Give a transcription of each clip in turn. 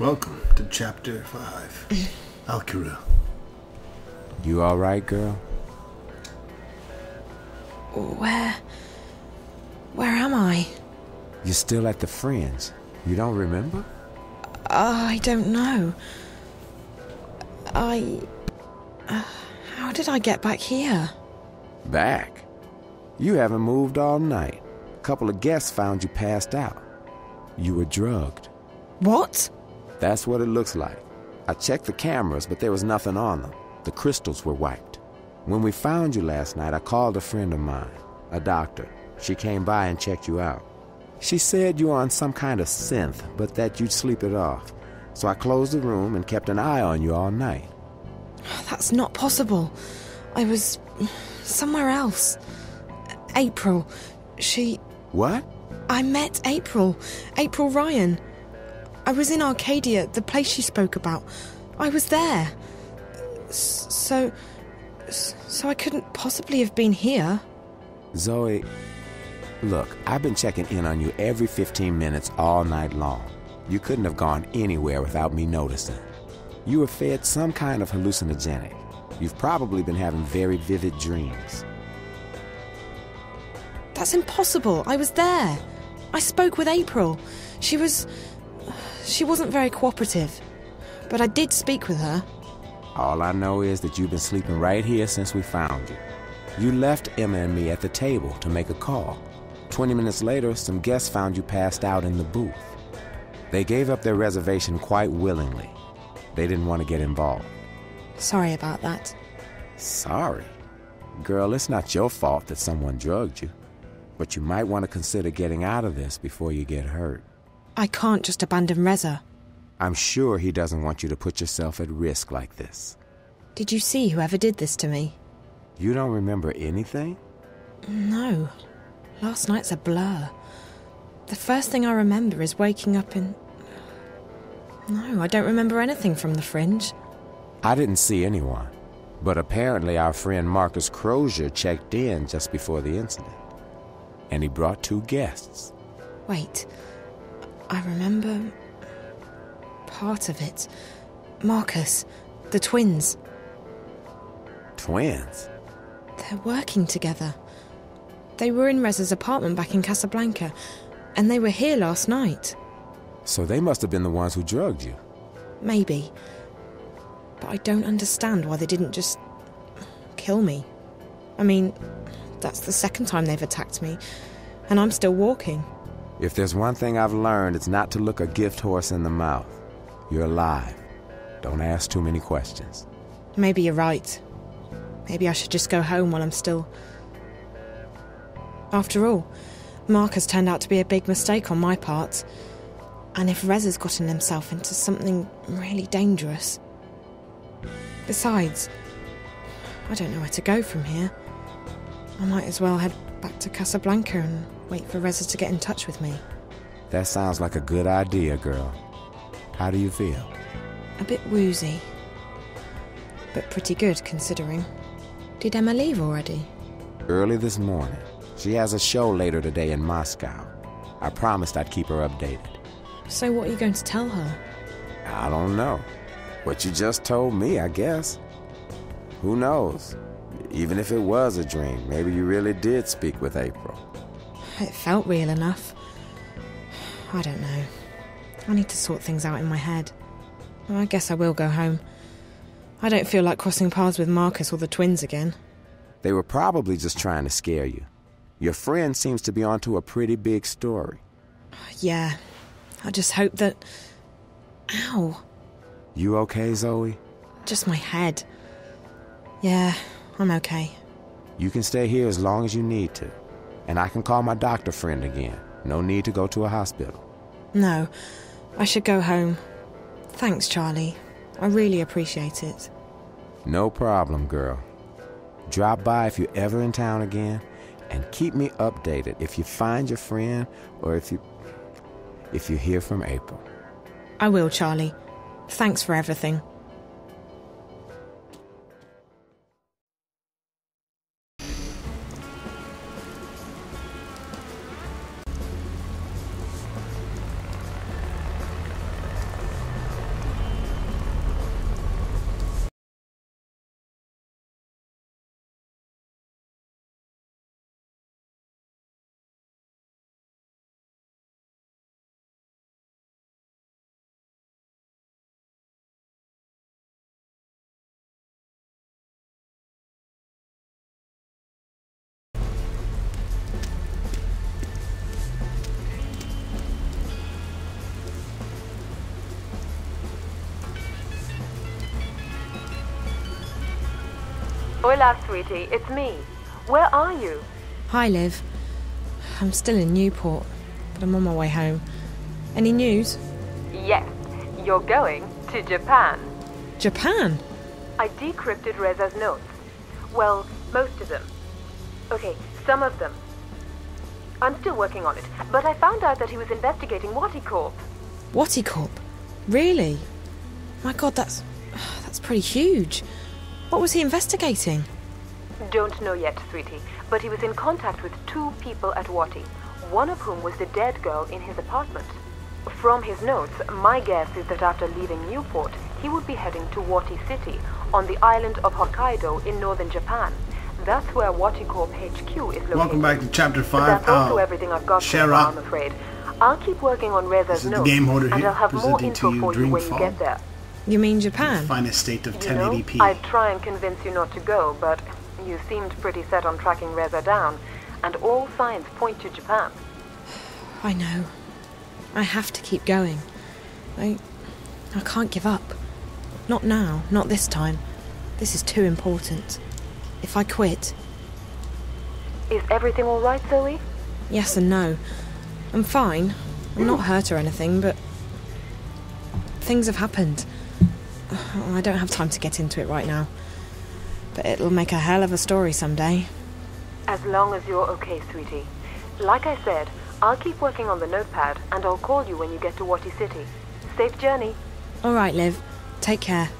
Welcome to Chapter 5 Alchera. You alright, girl? Where. Where am I? You're still at the Fringe. You don't remember? I don't know. I. Uh, how did I get back here? Back? You haven't moved all night. A couple of guests found you passed out. You were drugged. What? That's what it looks like. I checked the cameras, but there was nothing on them. The crystals were wiped. When we found you last night, I called a friend of mine, a doctor. She came by and checked you out. She said you were on some kind of synth, but that you'd sleep it off. So I closed the room and kept an eye on you all night. That's not possible. I was somewhere else. April. She. What? I met April. April Ryan. I was in Arcadia, the place she spoke about. I was there. So. So I couldn't possibly have been here. Zoe, look, I've been checking in on you every 15 minutes all night long. You couldn't have gone anywhere without me noticing. You were fed some kind of hallucinogenic. You've probably been having very vivid dreams. That's impossible. I was there. I spoke with April. She was. She wasn't very cooperative. But I did speak with her. All I know is that you've been sleeping right here since we found you. You left Emma and me at the table to make a call. 20 minutes later, some guests found you passed out in the booth. They gave up their reservation quite willingly. They didn't want to get involved. Sorry about that. Sorry. Girl, it's not your fault that someone drugged you. But you might want to consider getting out of this before you get hurt. I can't just abandon Reza. I'm sure he doesn't want you to put yourself at risk like this. Did you see whoever did this to me? You don't remember anything? No. Last night's a blur. The first thing I remember is waking up in. No, I don't remember anything from the fringe. I didn't see anyone. But apparently, our friend Marcus Crozier checked in just before the incident. And he brought two guests. Wait. I remember. part of it. Marcus, the twins. Twins? They're working together. They were in Reza's apartment back in Casablanca, and they were here last night. So they must have been the ones who drugged you. Maybe. But I don't understand why they didn't just. kill me. I mean, that's the second time they've attacked me, and I'm still walking. If there's one thing I've learned, it's not to look a gift horse in the mouth. You're alive. Don't ask too many questions. Maybe you're right. Maybe I should just go home while I'm still. After all, Mark has turned out to be a big mistake on my part. And if Reza's gotten himself into something really dangerous. Besides, I don't know where to go from here. I might as well head back to Casablanca and wait for Reza to get in touch with me. That sounds like a good idea, girl. How do you feel? A bit woozy. But pretty good considering. Did Emma leave already? Early this morning. She has a show later today in Moscow. I promised I'd keep her updated. So, what are you going to tell her? I don't know. What you just told me, I guess. Who knows? Even if it was a dream, maybe you really did speak with April. It felt real enough. I don't know. I need to sort things out in my head. I guess I will go home. I don't feel like crossing paths with Marcus or the twins again. They were probably just trying to scare you. Your friend seems to be onto a pretty big story. Yeah, I just hope that. Ow. You okay, Zoe? Just my head. Yeah, I'm okay. You can stay here as long as you need to. And I can call my doctor friend again. No need to go to a hospital. No, I should go home. Thanks, Charlie. I really appreciate it. No problem, girl. Drop by if you're ever in town again, and keep me updated if you find your friend or if you if you hear from April. I will, Charlie. Thanks for everything. Hola, sweetie. It's me. Where are you? Hi, Liv. I'm still in Newport, but I'm on my way home. Any news? Yes, you're going to Japan. Japan? I decrypted Reza's notes. Well, most of them. Okay, some of them. I'm still working on it, but I found out that he was investigating Waticorp. Waticorp? Really? My god, that's. that's pretty huge. What was he investigating? Don't know yet, sweetie, but he was in contact with two people at Wati, one of whom was the dead girl in his apartment. From his notes, my guess is that after leaving Newport, he would be heading to Wati City, on the island of Hokkaido in northern Japan. That's where Waticorp HQ is located. Welcome back to chapter But 5. that's also Oh, everything I've got so Shara. far, I'm afraid. I'll keep working on Reza's This notes, game holder and here, I'll have more presenting to info you for you when you get there. You mean Japan? finest state of You know, 1080p. I'd try and convince you not to go, but you seemed pretty set on tracking Reza down, and all signs point to Japan. I know. I have to keep going. I. I can't give up. Not now, not this time. This is too important. If I quit, Is everything all right, Zoe? yes and no. I'm fine. I'm not hurt or anything, but. Things have happened. I don't have time to get into it right now. But it'll make a hell of a story someday. As long as you're okay, sweetie. Like I said, I'll keep working on the notepad, and I'll call you when you get to Wati City. Safe journey. Alright, Liv. Take care.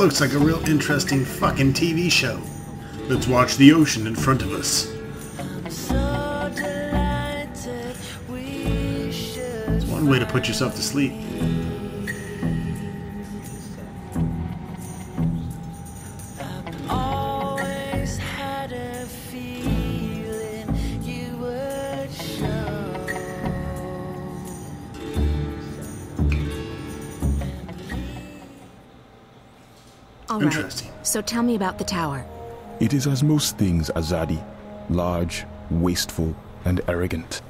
Looks like a real interesting fucking TV show. Let's watch the ocean in front of us. It's one way to put yourself to sleep. So tell me about the tower. It is as most things, Azadi large, wasteful, and arrogant.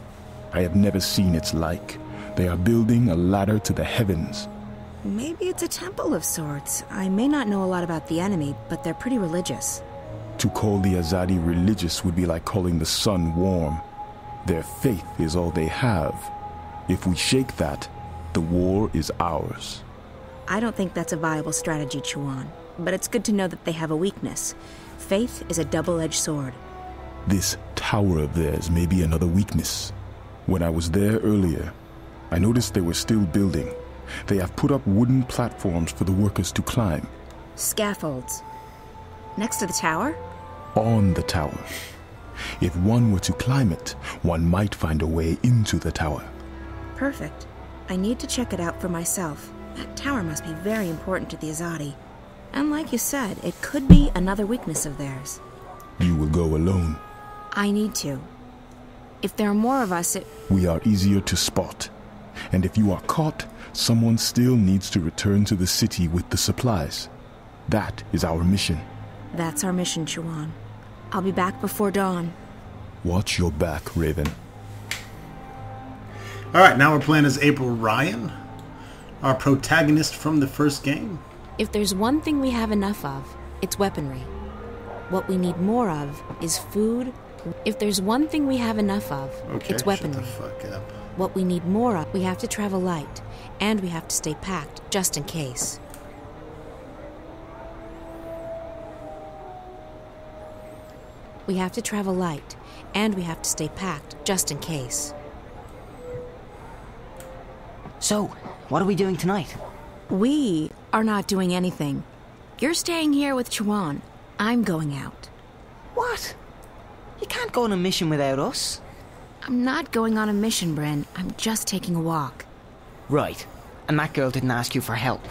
I have never seen its like. They are building a ladder to the heavens. Maybe it's a temple of sorts. I may not know a lot about the enemy, but they're pretty religious. To call the Azadi religious would be like calling the sun warm. Their faith is all they have. If we shake that, the war is ours. I don't think that's a viable strategy, Chuan. But it's good to know that they have a weakness. Faith is a double edged sword. This tower of theirs may be another weakness. When I was there earlier, I noticed they were still building. They have put up wooden platforms for the workers to climb. Scaffolds. Next to the tower? on the tower. If one were to climb it, one might find a way into the tower. Perfect. I need to check it out for myself. That tower must be very important to the Azadi. And like you said, it could be another weakness of theirs. You will go alone. I need to. If there are more of us, it. We are easier to spot. And if you are caught, someone still needs to return to the city with the supplies. That is our mission. That's our mission, Chuan. I'll be back before dawn. Watch your back, Raven. Alright, now we're playing as April Ryan, our protagonist from the first game. If there's one thing we have enough of, it's weaponry. What we need more of is food. If there's one thing we have enough of, Okay, it's shut weaponry. the fuck up. What we need more of, we have to travel light, and we have to stay packed just in case. We have to travel light, and we have to stay packed just in case. So, what are we doing tonight? We are not doing anything. You're staying here with Chuan. I'm going out. What? You can't go on a mission without us. I'm not going on a mission, Bryn. I'm just taking a walk. Right. And that girl didn't ask you for help.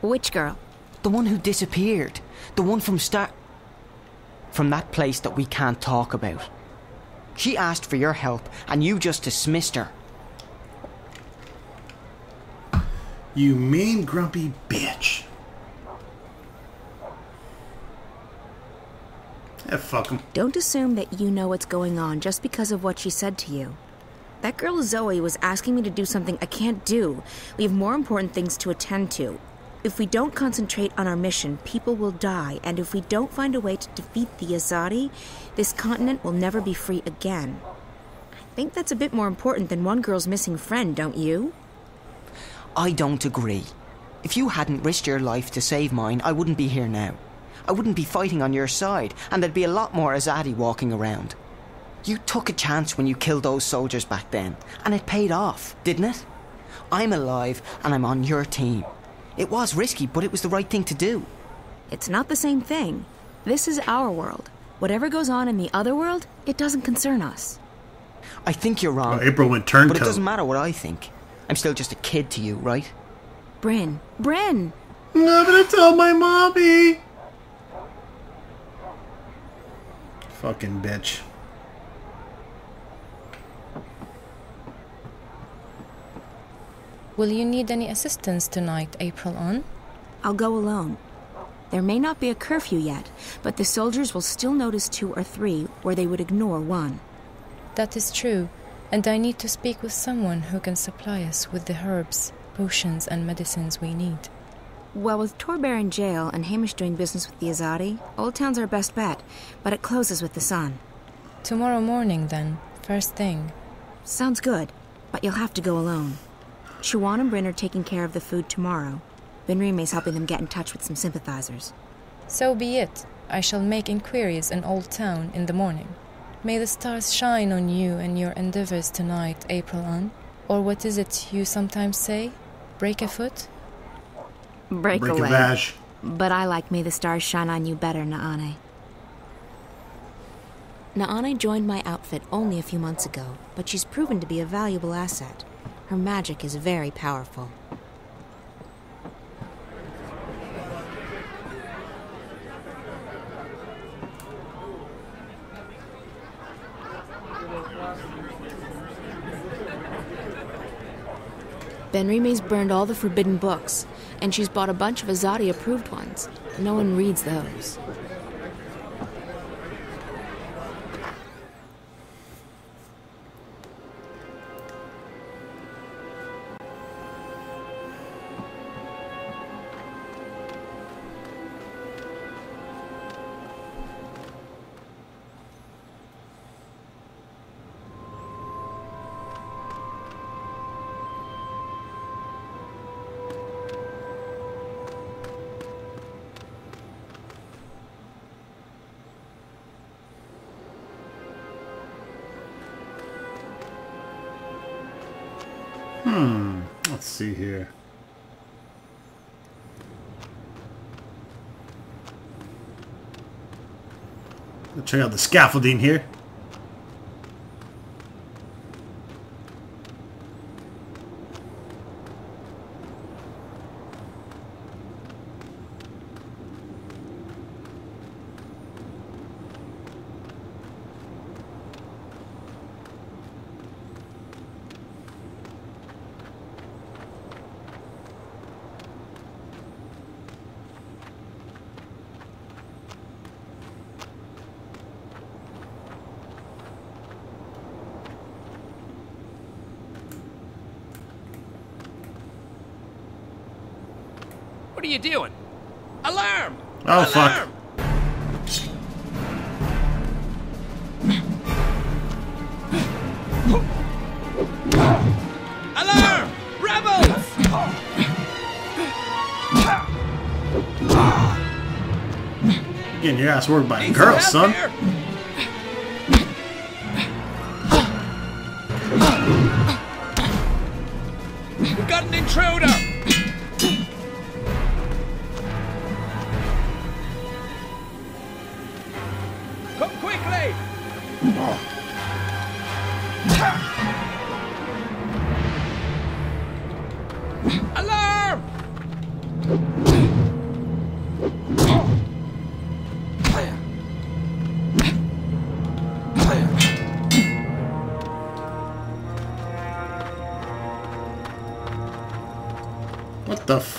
Which girl? The one who disappeared. The one from start. From that place that we can't talk about. She asked for your help, and you just dismissed her. You mean grumpy bitch. Yeah, fuck him. Don't assume that you know what's going on just because of what she said to you. That girl Zoe was asking me to do something I can't do. We have more important things to attend to. If we don't concentrate on our mission, people will die, and if we don't find a way to defeat the Azadi, this continent will never be free again. I think that's a bit more important than one girl's missing friend, don't you? I don't agree. If you hadn't risked your life to save mine, I wouldn't be here now. I wouldn't be fighting on your side, and there'd be a lot more Azadi walking around. You took a chance when you killed those soldiers back then, and it paid off, didn't it? I'm alive, and I'm on your team. It was risky, but it was the right thing to do. It's not the same thing. This is our world. Whatever goes on in the other world, it doesn't concern us. I think you're wrong. Well, April went but it doesn't matter what I think. I'm still just a kid to you, right? Bryn, Bryn! I'm not gonna tell my mommy. Fucking bitch. Will you need any assistance tonight, April on? I'll go alone. There may not be a curfew yet, but the soldiers will still notice two or three where they would ignore one. That is true, and I need to speak with someone who can supply us with the herbs, potions, and medicines we need. Well, with Torbear in jail and Hamish doing business with the Azadi, Old Town's our best bet, but it closes with the sun. Tomorrow morning, then, first thing. Sounds good, but you'll have to go alone. Chuan and Bryn are taking care of the food tomorrow. Benrime's helping them get in touch with some sympathizers. So be it. I shall make inquiries in Old Town in the morning. May the stars shine on you and your endeavors tonight, April on. Or what is it you sometimes say? Break a foot? Break, Break a away. But I like May the Stars Shine on You better, Naane. Naane joined my outfit only a few months ago, but she's proven to be a valuable asset. Her magic is very powerful. Benrime's burned all the forbidden books, and she's bought a bunch of Azadi approved ones. No one reads those. Check out the scaffolding here. Ass worked by a girl, son. help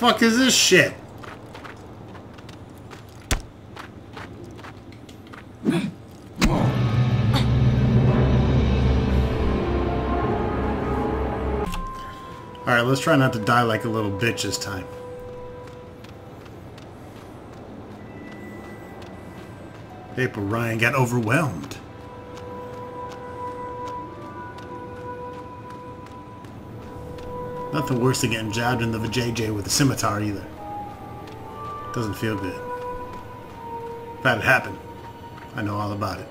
fuck is this shit? Alright, let's try not to die like a little bitch this time. April Ryan got overwhelmed. Nothing worse than getting jabbed in the vajayjay with a scimitar either. Doesn't feel good. If that had happened, I know all about it.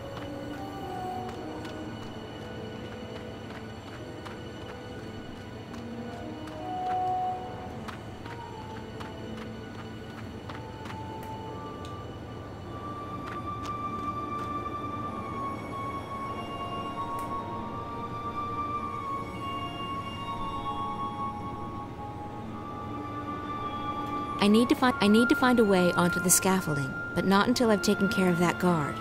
I need to find I need to find a way onto the scaffolding, but not until I've taken care of that guard.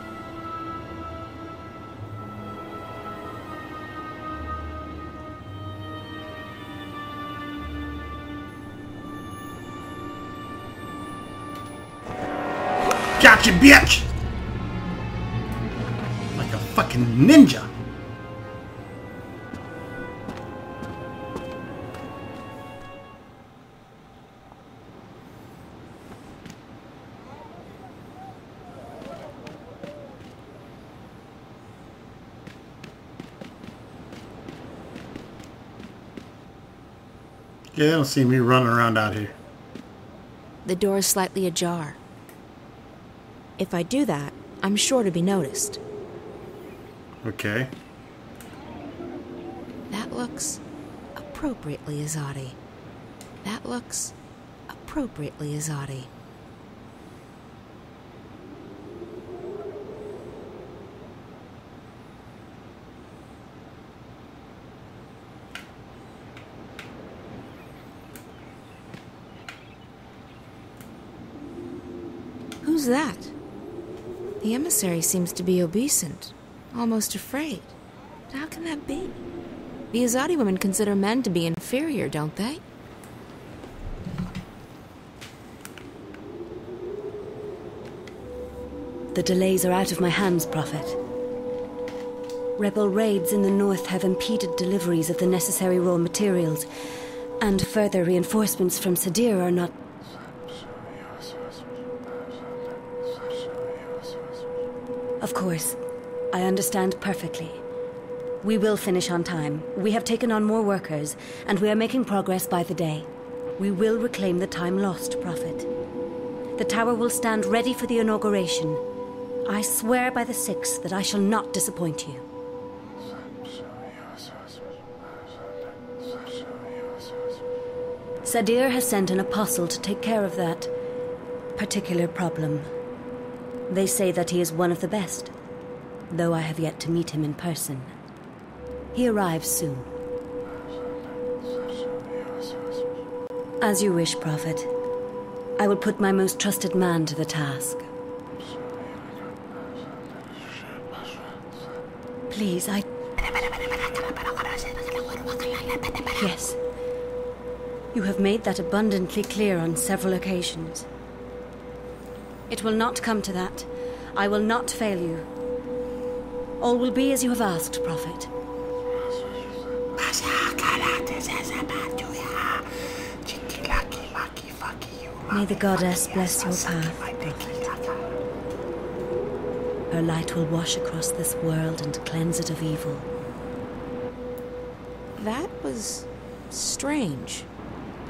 Gotcha, bitch! Like a fucking ninja. Yeah, they don't see me running around out here. The door is slightly ajar. If I do that, I'm sure to be noticed. Okay. That looks appropriately Azadi. That looks appropriately Azadi. Who's that? The emissary seems to be obeisant, almost afraid. How can that be? The Azadi women consider men to be inferior, don't they? The delays are out of my hands, Prophet. Rebel raids in the north have impeded deliveries of the necessary raw materials, and further reinforcements from Sadir are not. Of course, I understand perfectly. We will finish on time. We have taken on more workers, and we are making progress by the day. We will reclaim the time lost, Prophet. The tower will stand ready for the inauguration. I swear by the Six that I shall not disappoint you. Sadir has sent an apostle to take care of that particular problem. They say that he is one of the best, though I have yet to meet him in person. He arrives soon. As you wish, Prophet. I will put my most trusted man to the task. Please, I. Yes. You have made that abundantly clear on several occasions. It will not come to that. I will not fail you. All will be as you have asked, Prophet. May the goddess bless your path. Her light will wash across this world and cleanse it of evil. That was strange.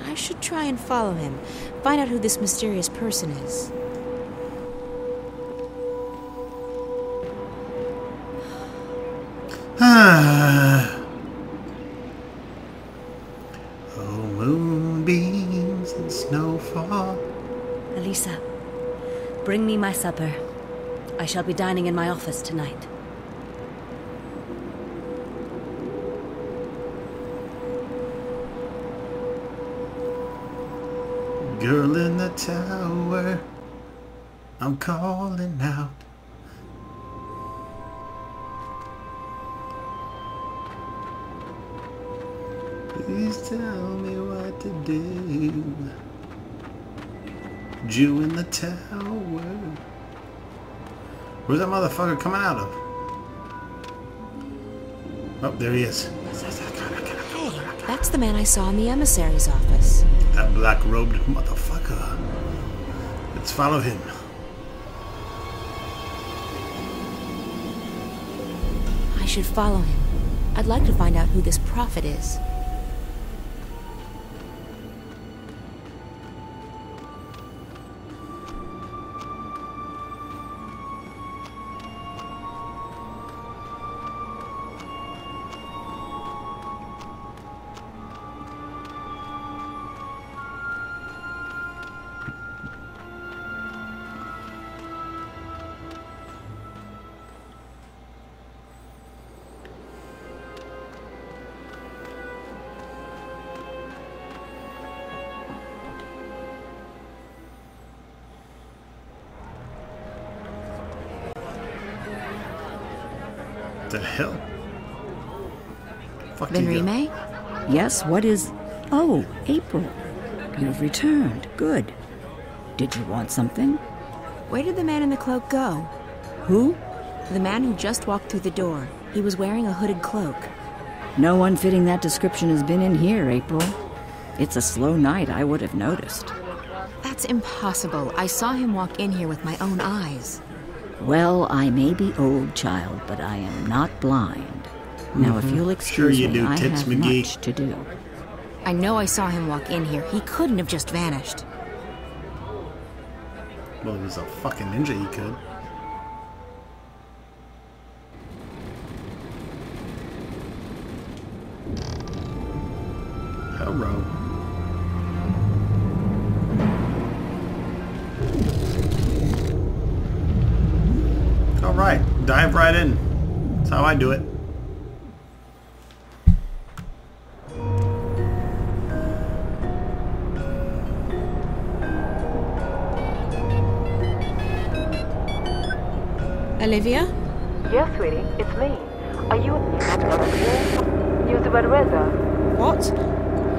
I should try and follow him, find out who this mysterious person is. Supper. I shall be dining in my office tonight. Girl in the tower, I'm calling out. Please tell me what to do. Jew in the tower. Where's that motherfucker coming out of? Oh, there he is. Hey, that's the man I saw in the emissary's office. That black robed motherfucker. Let's follow him. I should follow him. I'd like to find out who this prophet is. Yes, what is. Oh, April. You've returned. Good. Did you want something? Where did the man in the cloak go? Who? The man who just walked through the door. He was wearing a hooded cloak. No one fitting that description has been in here, April. It's a slow night, I would have noticed. That's impossible. I saw him walk in here with my own eyes. Well, I may be old, child, but I am not blind. Now, if you'll mm-hmm. Sure excuse you me, do, I Tits have McGee. much to do. I know I saw him walk in here. He couldn't have just vanished. Well, he was a fucking ninja, he could. Hello. Alright, dive right in. That's how I do it. Olivia? Yes, sweetie, it's me. Are you Yusuf Reza? What?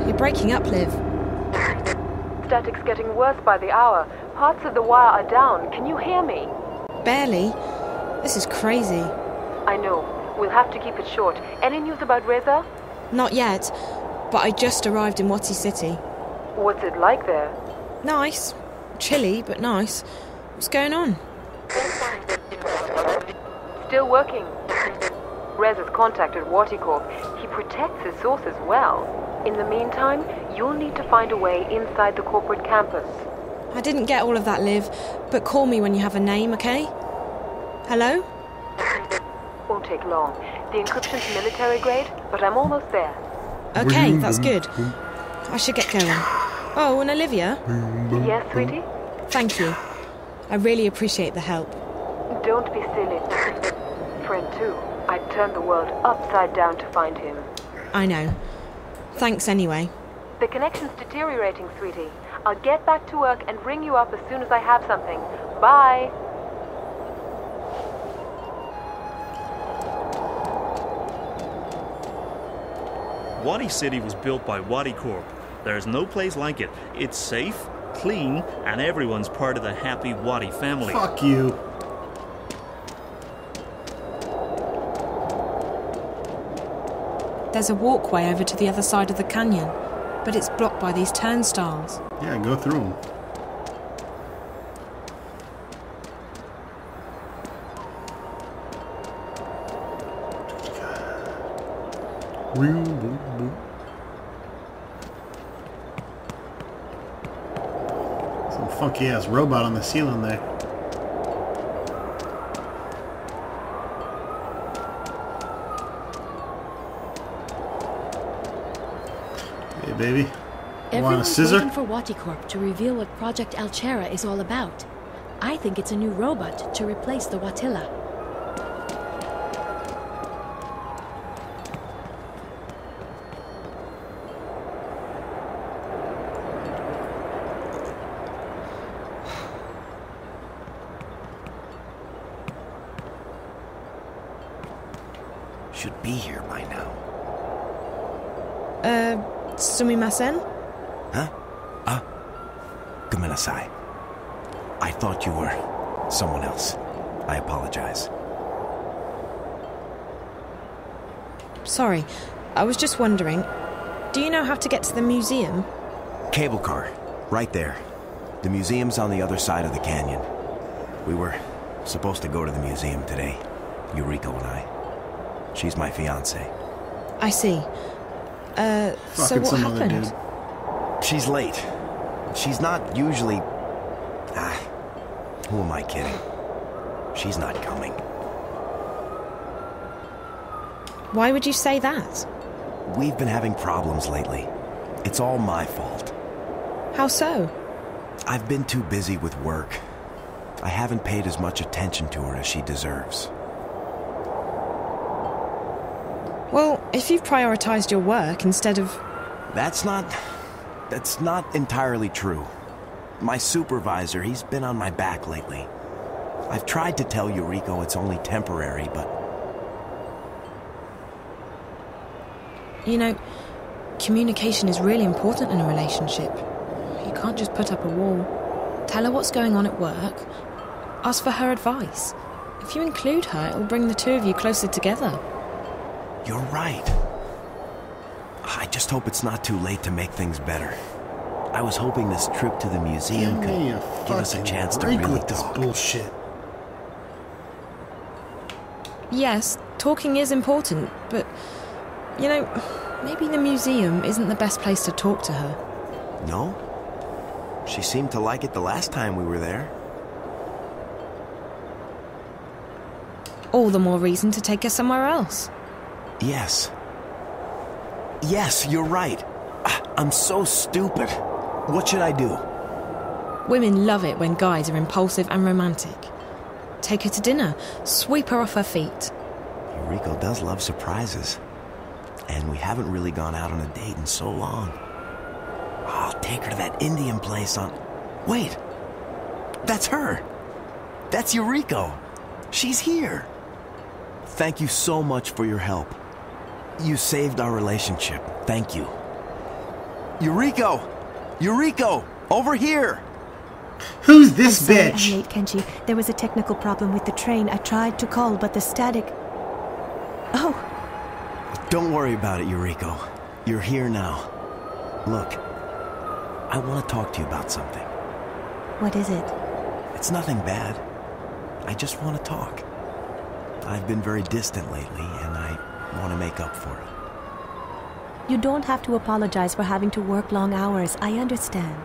You're breaking up, Liv. Static's getting worse by the hour. Parts of the wire are down. Can you hear me? Barely. This is crazy. I know. We'll have to keep it short. Any news about Reza? Not yet, but I just arrived in Wati City. What's it like there? Nice. Chilly, but nice. What's going on? Still working. Rez has contacted Waticorp. He protects his sources well. In the meantime, you'll need to find a way inside the corporate campus. I didn't get all of that, Liv, but call me when you have a name, okay? Hello? Won't take long. The encryption's military grade, but I'm almost there. Okay, that's good. I should get going. Oh, and Olivia? Yes, sweetie? Thank you. I really appreciate the help. Don't be silly. Friend too. I'd turn the world upside down to find him. I know. Thanks anyway. The connection's deteriorating, sweetie. I'll get back to work and ring you up as soon as I have something. Bye. Wati City was built by Wati Corp. There's no place like it. It's safe, clean, and everyone's part of the happy Wati family. Fuck you. There's a walkway over to the other side of the canyon, but it's blocked by these turnstiles. Yeah, go through them. Some funky ass robot on the ceiling there. Baby. You want a scissor? waiting for Waticorp to reveal what Project Alchera is all about. I think it's a new robot to replace the Watilla. Should be here by now. Uh, Sumimasen? Huh? Uh, Gomenasai. I thought you were someone else. I apologize. Sorry, I was just wondering. Do you know how to get to the museum? Cable car, right there. The museum's on the other side of the canyon. We were supposed to go to the museum today, Eureka and I. She's my fiance. I see. Uh, so Fucking what some other happened? She's late. She's not usually. Ah, who am I kidding? She's not coming. Why would you say that? We've been having problems lately. It's all my fault. How so? I've been too busy with work. I haven't paid as much attention to her as she deserves. Well, if you've prioritized your work instead of. That's not. That's not entirely true. My supervisor, he's been on my back lately. I've tried to tell Eureka it's only temporary, but You know, communication is really important in a relationship. You can't just put up a wall. Tell her what's going on at work. Ask for her advice. If you include her, it'll bring the two of you closer together. You're right. I just hope it's not too late to make things better. I was hoping this trip to the museum Give could give us a chance to break really with this talk. bullshit. Yes, talking is important, but, you know, maybe the museum isn't the best place to talk to her. No? She seemed to like it the last time we were there. All the more reason to take her somewhere else. Yes. Yes, you're right. Ah, I'm so stupid. What should I do? Women love it when guys are impulsive and romantic. Take her to dinner, sweep her off her feet. Eureka does love surprises. And we haven't really gone out on a date in so long. I'll take her to that Indian place on. Wait! That's her! That's Eureka! She's here! Thank you so much for your help. You saved our relationship. Thank you. Eureka! Eureka! Over here! Who's this I'm sorry bitch? I'm late, Kenji. There was a technical problem with the train. I tried to call, but the static. Oh, Don't worry about it, Eureka. You're here now. Look, I want to talk to you about something. what is it? It's nothing bad. I just want to talk. I've been very distant lately, and I want to make up for it. You don't have to apologize for having to work long hours. I understand.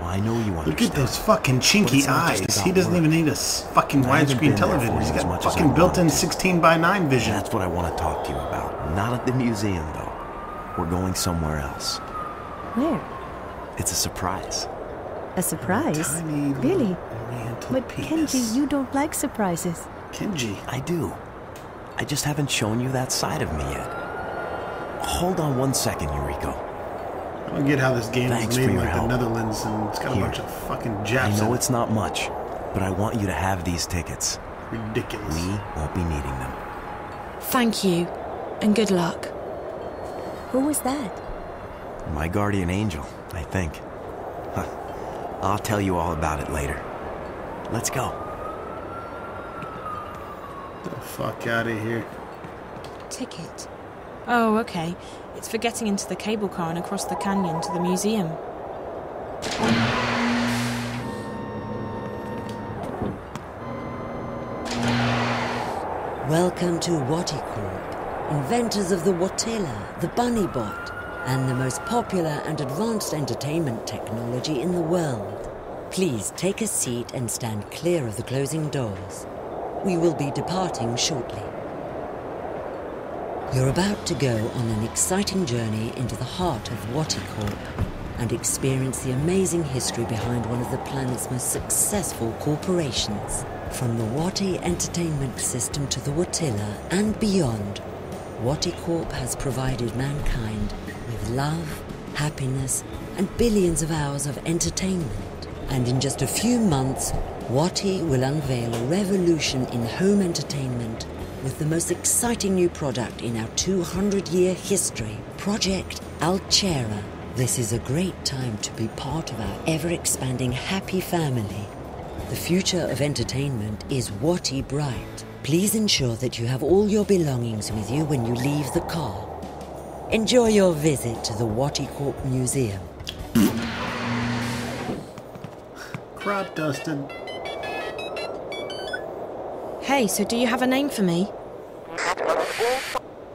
Well, I know you understand. Look at those fucking chinky it's not just eyes. He doesn't work. even need a fucking I haven't been widescreen television. He's you as got much as I fucking built-in 16 by 9 vision. That's what I want to talk to you about. Not at the museum, though. We're going somewhere else. Where? It's a surprise. A surprise? really? But Kenji, you don't like surprises. Kenji. I do. I just haven't shown you that side of me yet. Hold on one second, Eureka. I don't get how this game Thanks is made in like help. the Netherlands and it's got a bunch of fucking I know in it's not much, but I want you to have these tickets. Ridiculous. We won't be needing them. Thank you, and good luck. Who was that? My guardian angel, I think. Huh. I'll tell you all about it later. Let's go. The fuck out of here. Ticket. Oh, okay. It's for getting into the cable car and across the canyon to the museum. Welcome to Waticorp, inventors of the Watilla, the Bunny Bot, and the most popular and advanced entertainment technology in the world. Please take a seat and stand clear of the closing doors. We will be departing shortly. You're about to go on an exciting journey into the heart of Waticorp and experience the amazing history behind one of the planet's most successful corporations. From the Wati entertainment system to the Watilla and beyond, Waticorp has provided mankind with love, happiness, and billions of hours of entertainment. And in just a few months, Wati will unveil a revolution in home entertainment with the most exciting new product in our 200 year history Project Alchera, this is a great time to be part of our ever expanding happy family. The future of entertainment is Wati Bright. Please ensure that you have all your belongings with you when you leave the car. Enjoy your visit to the Wati Corp Museum. Crop dusted. Hey, so do you have a name for me?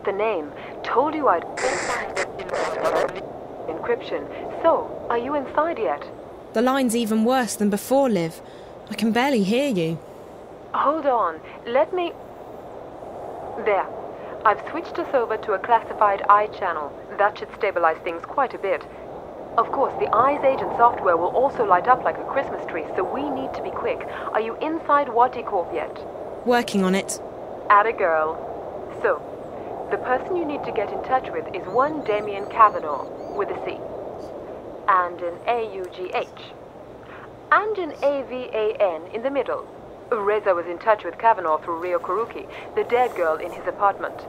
The name. Told you I'd. Encryption. So, are you inside yet? The line's even worse than before, Liv. I can barely hear you. Hold on. Let me. There. I've switched us over to a classified I channel. That should stabilize things quite a bit. Of course, the Eyes Agent software will also light up like a Christmas tree, so we need to be quick. Are you inside Wati Corp yet? Working on it. At a girl. So, the person you need to get in touch with is one Damien Kavanaugh, with a C. And an A-U-G-H. And an A-V-A-N in the middle. Reza was in touch with Kavanaugh through Rio Kuruki, the dead girl in his apartment.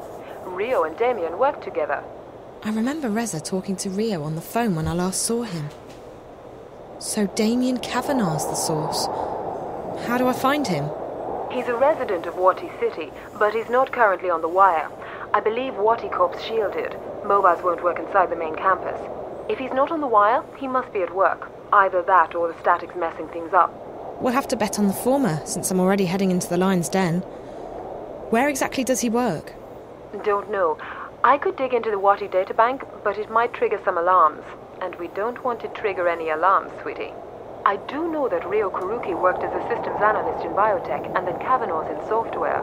Rio and Damien worked together. I remember Reza talking to Rio on the phone when I last saw him. So Damien Kavanagh's the source. How do I find him? He's a resident of Wati City, but he's not currently on the wire. I believe Wati Corp's shielded. Mobiles won't work inside the main campus. If he's not on the wire, he must be at work. Either that or the static's messing things up. We'll have to bet on the former, since I'm already heading into the lion's den. Where exactly does he work? Don't know. I could dig into the Wati databank, but it might trigger some alarms. And we don't want to trigger any alarms, sweetie. I do know that Rio Kuruki worked as a systems analyst in biotech and that Kavanaugh's in software.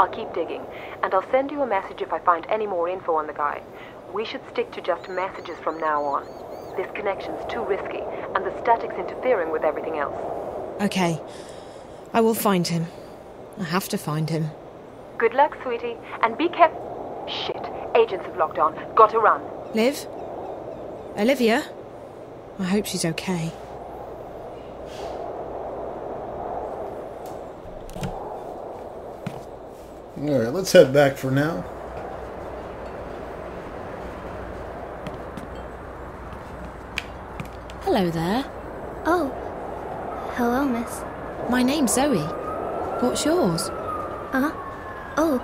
I'll keep digging, and I'll send you a message if I find any more info on the guy. We should stick to just messages from now on. This connection's too risky, and the static's interfering with everything else. Okay. I will find him. I have to find him. Good luck, sweetie, and be careful. Shit, agents have locked on. Gotta run. Liv? Olivia? I hope she's okay. Alright, let's head back for now. Hello there. Oh. Hello, miss. My name's Zoe. What's yours? Uh? Oh.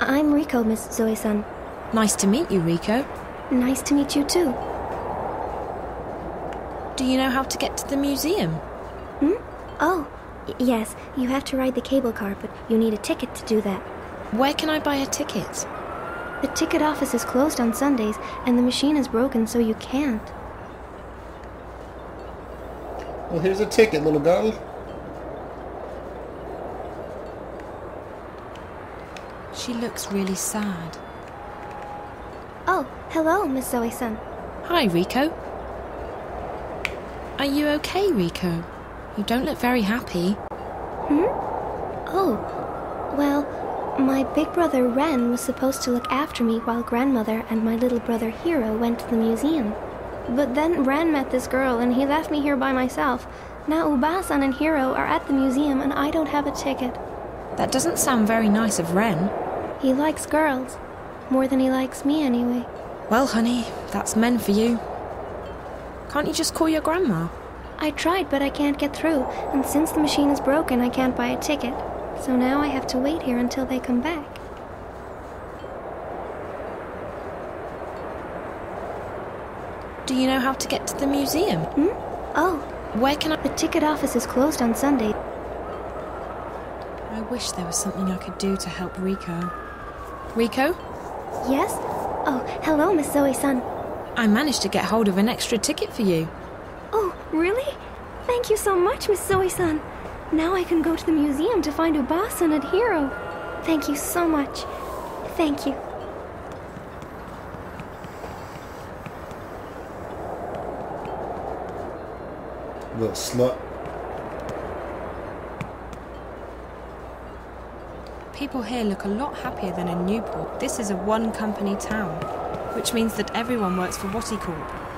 I'm Rico, Miss Zoe-san. Nice to meet you, Rico. Nice to meet you, too. Do you know how to get to the museum? Hmm? Oh. y- yes, you have to ride the cable car, but you need a ticket to do that. Where can I buy a ticket? The ticket office is closed on Sundays, and the machine is broken, so you can't. Well, here's a ticket, little girl. She looks really sad. Oh, hello, Miss Zoe-san. Hi, Rico. Are you okay, Rico? You don't look very happy. Hmm? Oh. Well, my big brother Ren was supposed to look after me while grandmother and my little brother Hiro went to the museum. But then Ren met this girl and he left me here by myself. Now Ubasan and Hiro are at the museum and I don't have a ticket. That doesn't sound very nice of Ren. He likes girls. More than he likes me, anyway. Well, honey, that's men for you. Can't you just call your grandma? I tried, but I can't get through, and since the machine is broken, I can't buy a ticket. So now I have to wait here until they come back. Do you know how to get to the museum? Hmm? Oh. Where can I. The ticket office is closed on Sunday. I wish there was something I could do to help Rico. Rico? Yes? Oh, hello, Miss Zoe-san. I managed to get hold of an extra ticket for you. Oh, really? Thank you so much, Miss Zoe-san. Now I can go to the museum to find Ubasan and Hiro. Thank you so much. Thank you. Little slut. People here look a lot happier than in Newport. This is a one company town, which means that everyone works for Wati Corp.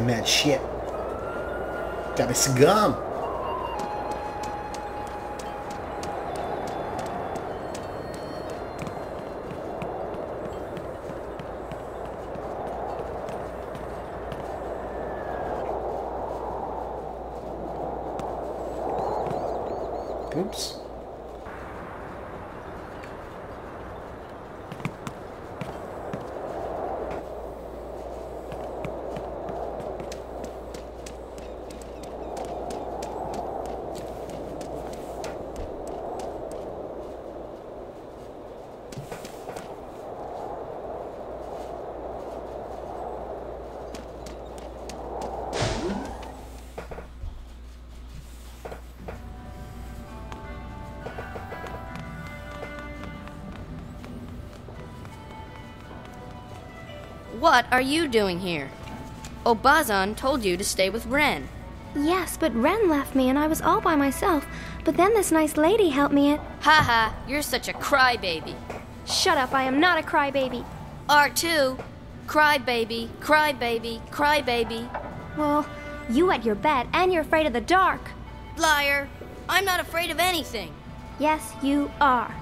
Packing that shit. Got me some gum. What are you doing here? Oh, Obazan told you to stay with Ren. Yes, but Ren left me and I was all by myself. But then this nice lady helped me at. Haha, you're such a crybaby. Shut up, I am not a crybaby. R2, crybaby, crybaby, crybaby. Well, you at your bed and you're afraid of the dark. Liar, I'm not afraid of anything. Yes, you are.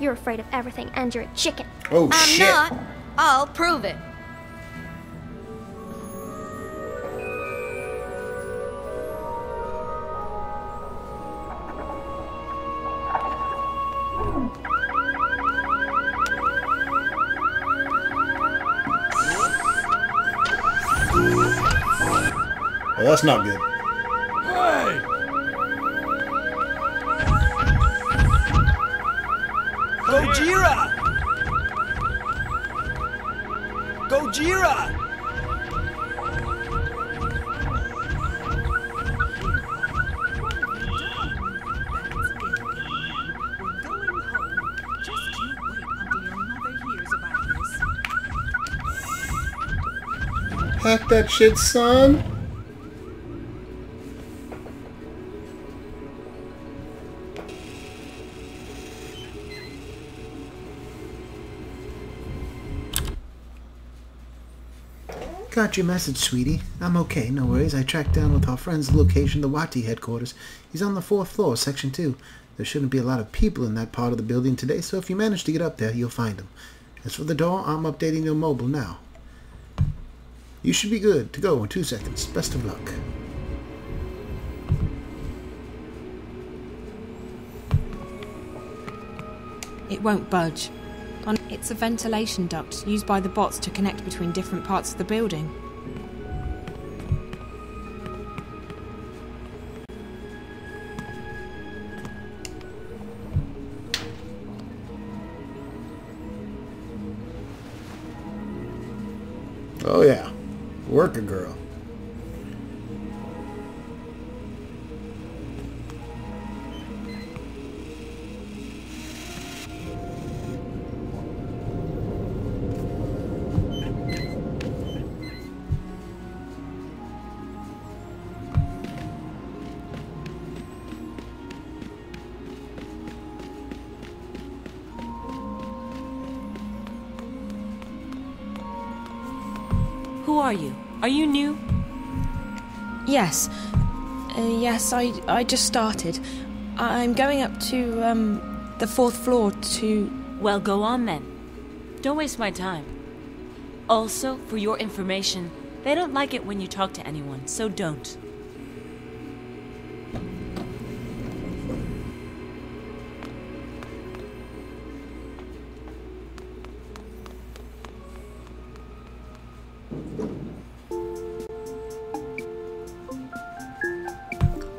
You're afraid of everything and you're a chicken. Oh, I'm shit. not. I'll prove it. That's not good. Hey! Gojira! Gojira! Pack that shit, son. Got your message, sweetie. I'm okay, no worries. I tracked down with our friend's location, the Wati headquarters. He's on the fourth floor, section two. There shouldn't be a lot of people in that part of the building today, so if you manage to get up there, you'll find him. As for the door, I'm updating your mobile now. You should be good to go in two seconds. Best of luck. It won't budge. It's a ventilation duct used by the bots to connect between different parts of the building. Oh yeah, worker girl. Yes. Uh, yes, I, I just started. I'm going up to um, the fourth floor to. Well, go on then. Don't waste my time. Also, for your information, they don't like it when you talk to anyone, so don't.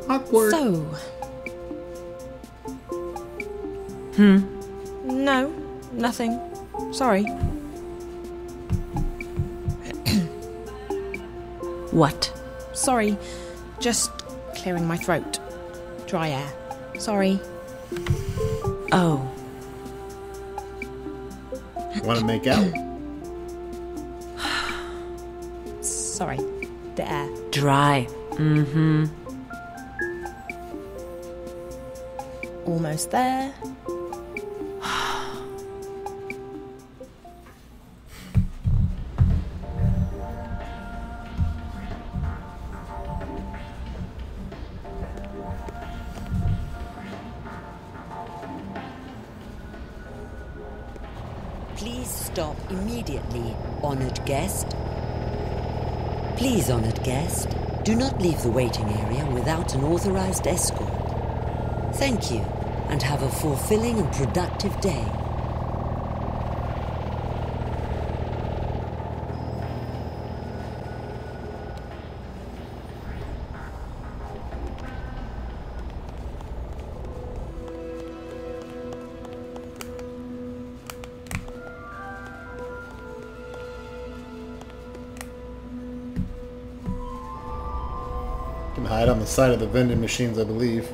Awkward. So. Hmm. No, nothing. Sorry. What? Sorry. Just clearing my throat. Dry air. Sorry. Oh. Want to make out? Sorry. The air. Dry. Mm-hmm. almost there. Please stop immediately, honored guest. Please, honored guest, do not leave the waiting area without an authorized escort. Thank you and have a fulfilling and productive day. can hide on the side of the vending machines, I believe.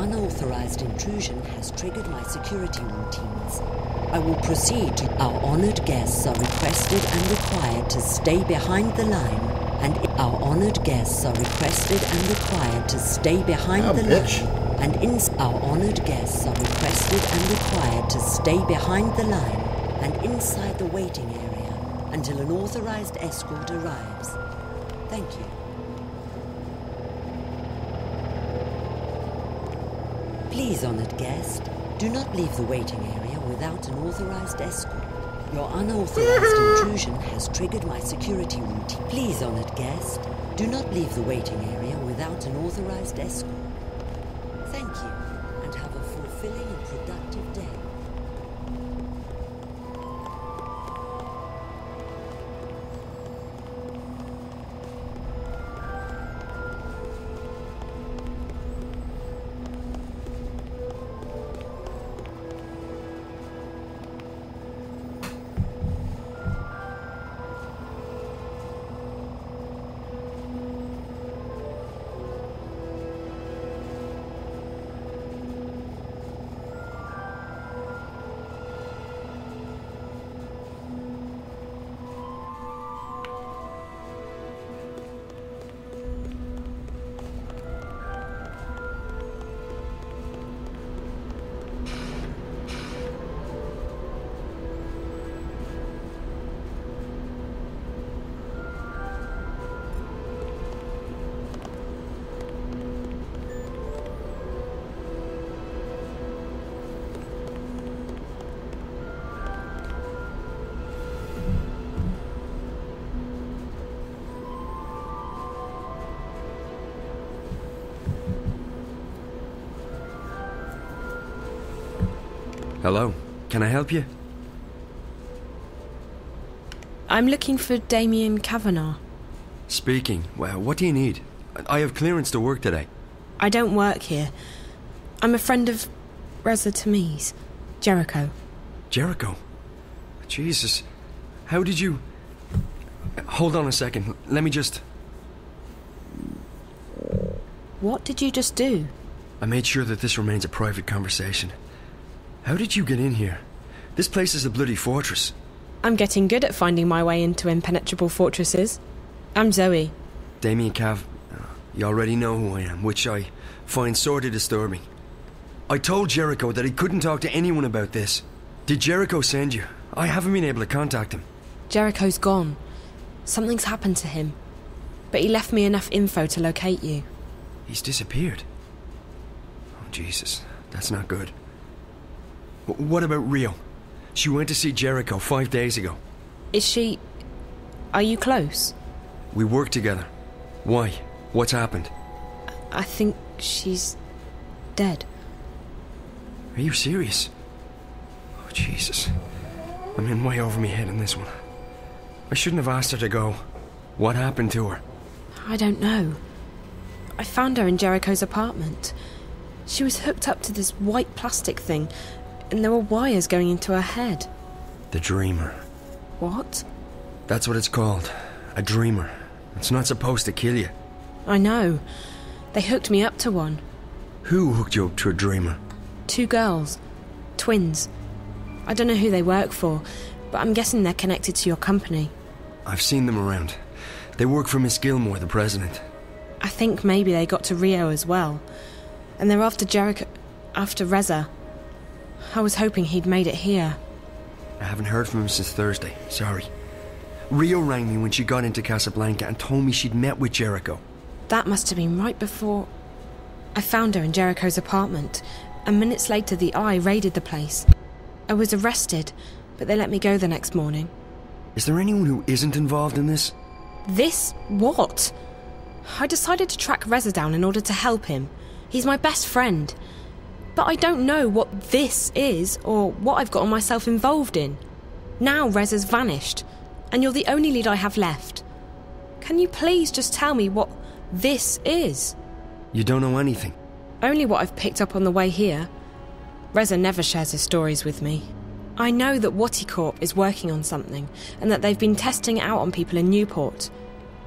Unauthorized intrusion has triggered my security routines. I will proceed. Our honored guests are requested and required to stay behind the line, and our honored guests are requested and required to stay behind Ah, the bitch. line. And in our honored guests are requested and required to stay behind the line and inside the waiting area until an authorized escort arrives. Thank you. Please, honored guest, do not leave the waiting area without an authorized escort. Your unauthorized intrusion has triggered my security routine. Please, honored guest, do not leave the waiting area without an authorized escort. Hello. Can I help you? I'm looking for Damien Kavanagh. Speaking. Well, what do you need? I have clearance to work today. I don't work here. I'm a friend of Reza Tamiz, Jericho. Jericho. Jesus. How did you. Hold on a second. Let me just. What did you just do? I made sure that this remains a private conversation. How did you get in here? This place is a bloody fortress. I'm getting good at finding my way into impenetrable fortresses. I'm Zoe. Damien Cav. You already know who I am, which I find sort of disturbing. I told Jericho that he couldn't talk to anyone about this. Did Jericho send you? I haven't been able to contact him. Jericho's gone. Something's happened to him. But he left me enough info to locate you. He's disappeared. Oh, Jesus. That's not good. W- what about Rio? She went to see Jericho five days ago. Is she. Are you close? We work together. Why? What's happened? I think she's. dead. Are you serious? Oh, Jesus. I'm in way over my head in this one. I shouldn't have asked her to go. What happened to her? I don't know. I found her in Jericho's apartment. She was hooked up to this white plastic thing, and there were wires going into her head. The Dreamer. What? That's what it's called. A Dreamer. It's not supposed to kill you. I know. They hooked me up to one. Who hooked you up to a Dreamer? Two girls. Twins. I don't know who they work for, but I'm guessing they're connected to your company. I've seen them around. They work for Miss Gilmore, the president. I think maybe they got to Rio as well. And they're after Jericho. after Reza. I was hoping he'd made it here. I haven't heard from him since Thursday. Sorry. Rio rang me when she got into Casablanca and told me she'd met with Jericho. That must have been right before. I found her in Jericho's apartment, and minutes later, the Eye raided the place. I was arrested, but they let me go the next morning. Is there anyone who isn't involved in this? This? What? I decided to track Reza down in order to help him. He's my best friend. But I don't know what this is or what I've gotten myself involved in. Now Reza's vanished, and you're the only lead I have left. Can you please just tell me what this is? You don't know anything. Only what I've picked up on the way here. Reza never shares his stories with me. I know that Wati Corp is working on something, and that they've been testing it out on people in Newport.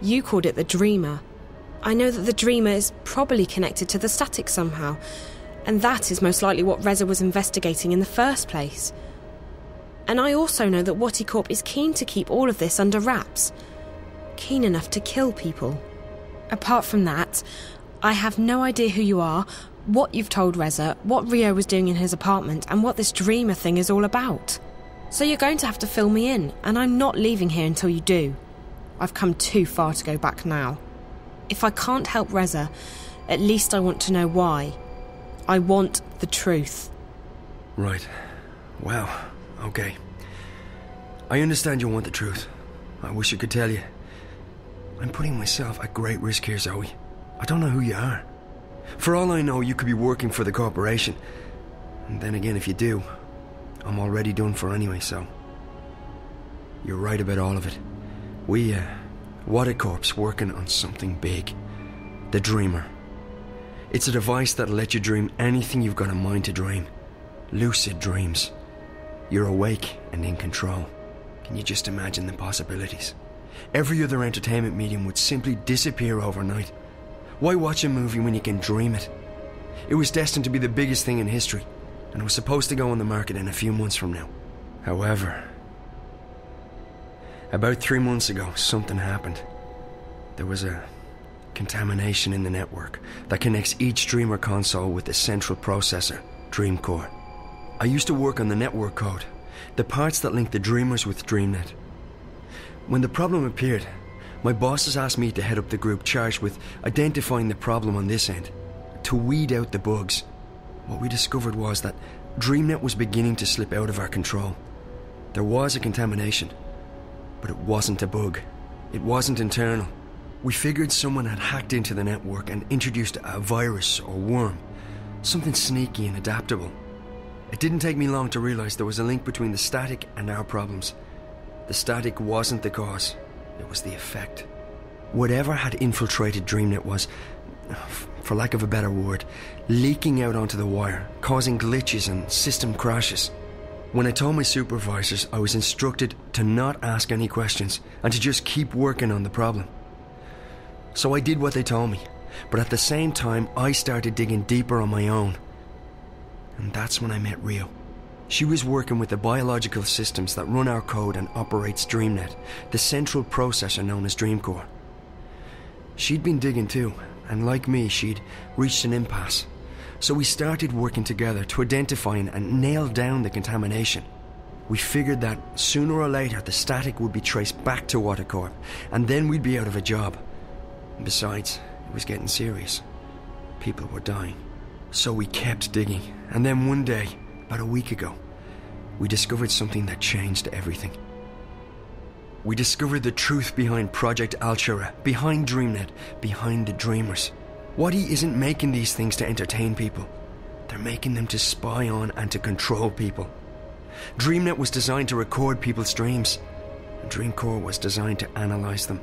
You called it the Dreamer. I know that the Dreamer is probably connected to the static somehow, and that is most likely what Reza was investigating in the first place. And I also know that Wati Corp is keen to keep all of this under wraps. Keen enough to kill people. Apart from that, I have no idea who you are, what you've told Reza, what Rio was doing in his apartment, and what this dreamer thing is all about. So you're going to have to fill me in, and I'm not leaving here until you do. I've come too far to go back now. If I can't help Reza, at least I want to know why. I want the truth. Right. Well, okay. I understand you want the truth. I wish I could tell you. I'm putting myself at great risk here, Zoe. I don't know who you are. For all I know, you could be working for the corporation. And then again, if you do, I'm already done for anyway, so. You're right about all of it. We, uh, Waticorp's working on something big. The Dreamer. It's a device that'll let you dream anything you've got a mind to dream. Lucid dreams. You're awake and in control. Can you just imagine the possibilities? Every other entertainment medium would simply disappear overnight. Why watch a movie when you can dream it? It was destined to be the biggest thing in history, and was supposed to go on the market in a few months from now. However, about three months ago, something happened. There was a contamination in the network that connects each Dreamer console with the central processor, DreamCore. I used to work on the network code, the parts that link the Dreamers with DreamNet. When the problem appeared, my bosses asked me to head up the group charged with identifying the problem on this end, to weed out the bugs. What we discovered was that DreamNet was beginning to slip out of our control. There was a contamination, but it wasn't a bug. It wasn't internal. We figured someone had hacked into the network and introduced a virus or worm, something sneaky and adaptable. It didn't take me long to realize there was a link between the static and our problems. The static wasn't the cause, it was the effect. Whatever had infiltrated DreamNet was, for lack of a better word, leaking out onto the wire, causing glitches and system crashes. When I told my supervisors, I was instructed to not ask any questions and to just keep working on the problem. So I did what they told me, but at the same time, I started digging deeper on my own. And that's when I met Rio. She was working with the biological systems that run our code and operates DreamNet, the central processor known as DreamCore. She'd been digging too, and like me, she'd reached an impasse. So we started working together to identify and nail down the contamination. We figured that sooner or later the static would be traced back to Wati Corp, and then we'd be out of a job. Besides, it was getting serious. People were dying. So we kept digging, and then one day, about a week ago, we discovered something that changed everything. We discovered the truth behind Project Alchera, behind DreamNet, behind the Dreamers. Wati isn't making these things to entertain people. They're making them to spy on and to control people. DreamNet was designed to record people's dreams. DreamCore was designed to analyze them.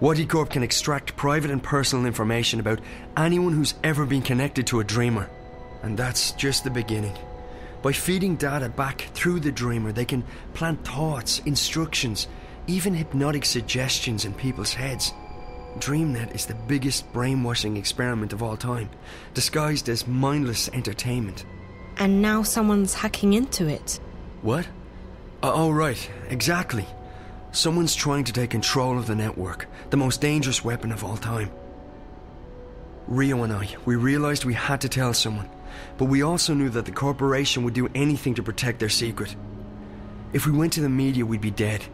Wati Corp can extract private and personal information about anyone who's ever been connected to a dreamer. And that's just the beginning. By feeding data back through the dreamer, they can plant thoughts, instructions, even hypnotic suggestions in people's heads. DreamNet is the biggest brainwashing experiment of all time, disguised as mindless entertainment. And now someone's hacking into it. What? Uh, oh, right, exactly. Someone's trying to take control of the network, the most dangerous weapon of all time. Rio and I, we realized we had to tell someone, but we also knew that the corporation would do anything to protect their secret. If we went to the media, we'd be dead.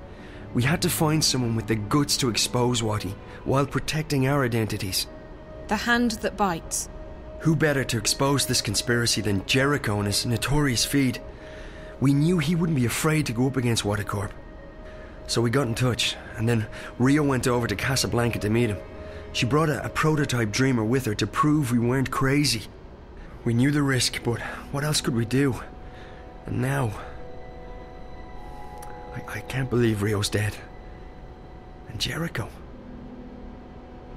We had to find someone with the guts to expose Wati while protecting our identities. The hand that bites. Who better to expose this conspiracy than Jericho and his notorious feed? We knew he wouldn't be afraid to go up against Wati Corp. So we got in touch, and then Rio went over to Casablanca to meet him. She brought a, a prototype dreamer with her to prove we weren't crazy. We knew the risk, but what else could we do? And now. I, I can't believe Rio's dead. And Jericho.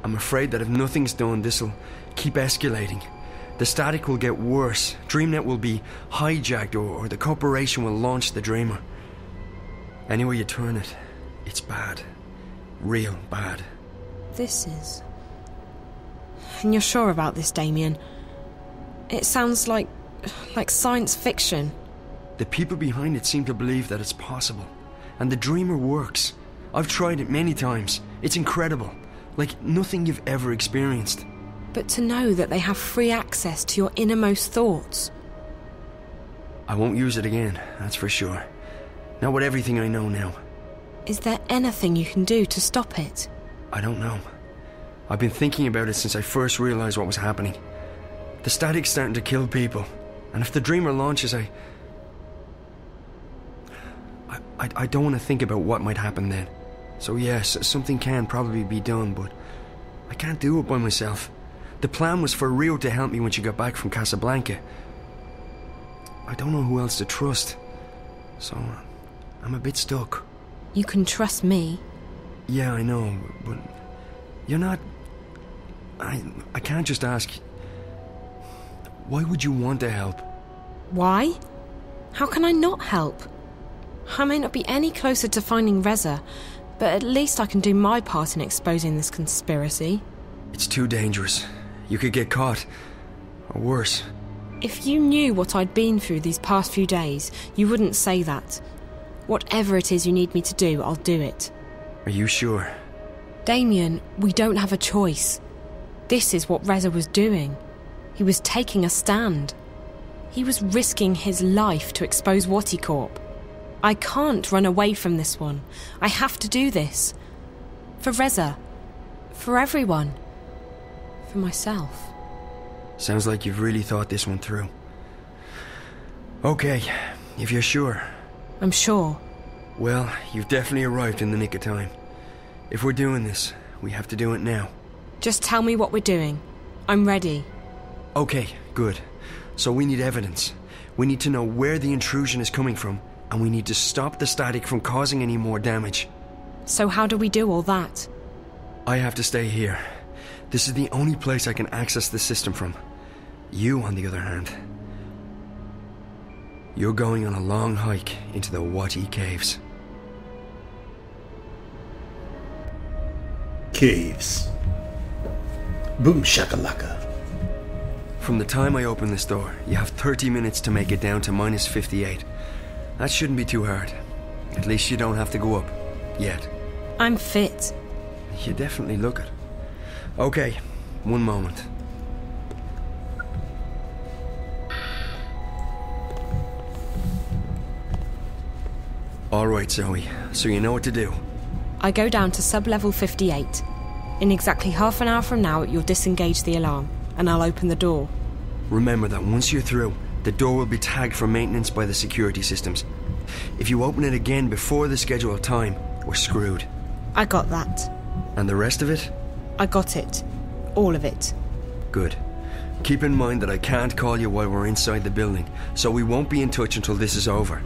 I'm afraid that if nothing's done, this'll keep escalating. The static will get worse. DreamNet will be hijacked, or, or the corporation will launch the Dreamer. Anyway you turn it, it's bad. Real bad. This is. And you're sure about this, Damien? It sounds like. like science fiction. The people behind it seem to believe that it's possible. And the Dreamer works. I've tried it many times. It's incredible. Like nothing you've ever experienced. But to know that they have free access to your innermost thoughts. I won't use it again, that's for sure. Not with everything I know now. Is there anything you can do to stop it? I don't know. I've been thinking about it since I first realized what was happening. The static's starting to kill people. And if the Dreamer launches, I. I, I, I don't want to think about what might happen then. So, yes, something can probably be done, but I can't do it by myself. The plan was for Rio to help me when she got back from Casablanca. I don't know who else to trust. So, I'm a bit stuck. You can trust me. Yeah, I know, but you're not. I I can't just ask. Why would you want to help? Why? How can I not help? I may not be any closer to finding Reza, but at least I can do my part in exposing this conspiracy. It's too dangerous. You could get caught. Or worse. If you knew what I'd been through these past few days, you wouldn't say that. Whatever it is you need me to do, I'll do it. Are you sure? Damien, we don't have a choice. This is what Reza was doing. He was taking a stand. He was risking his life to expose Wati Corp. I can't run away from this one. I have to do this. For Reza. For everyone. For myself. Sounds like you've really thought this one through. Okay, if you're sure. I'm sure. Well, you've definitely arrived in the nick of time. If we're doing this, we have to do it now. Just tell me what we're doing. I'm ready. Okay, good. So we need evidence. We need to know where the intrusion is coming from, and we need to stop the static from causing any more damage. So, how do we do all that? I have to stay here. This is the only place I can access the system from. You, on the other hand, you're going on a long hike into the Wati Caves. Caves. Boom shakalaka. From the time I open this door, you have 30 minutes to make it down to minus 58. That shouldn't be too hard. At least you don't have to go up. Yet. I'm fit. You definitely look it. Okay, one moment. All right, Zoe. So you know what to do. I go down to sub level 58. In exactly half an hour from now, you'll disengage the alarm, and I'll open the door. Remember that once you're through, the door will be tagged for maintenance by the security systems. If you open it again before the scheduled time, we're screwed. I got that. And the rest of it? I got it. All of it. Good. Keep in mind that I can't call you while we're inside the building, so we won't be in touch until this is over.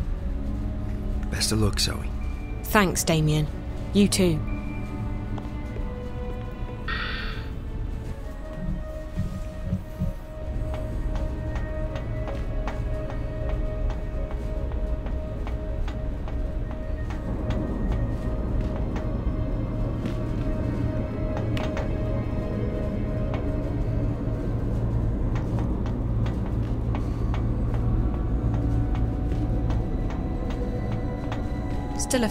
Best of luck, Zoe. Thanks, Damien. You too.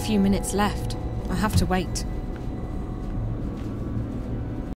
Few minutes left. I have to wait.